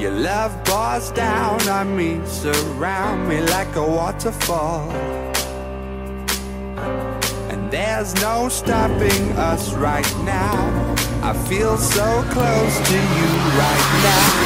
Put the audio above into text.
Your love pours down on me, surround me like a waterfall. And there's no stopping us right now. I feel so close to you right now,